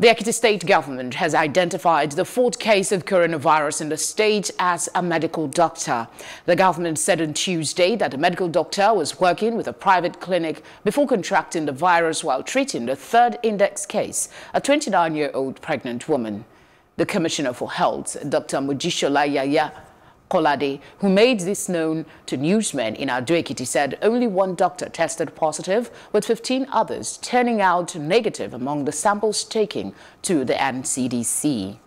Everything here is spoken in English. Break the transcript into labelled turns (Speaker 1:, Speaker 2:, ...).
Speaker 1: The Ekiti state government has identified the fourth case of coronavirus in the state as a medical doctor. The government said on Tuesday that the medical doctor was working with a private clinic before contracting the virus while treating the third index case, a 29-year-old pregnant woman. The Commissioner for Health, Dr. Mojisola Yaya, Kolade, who made this known to newsmen in Ado-Ekiti, said only one doctor tested positive, with 15 others turning out negative among the samples taken to the NCDC.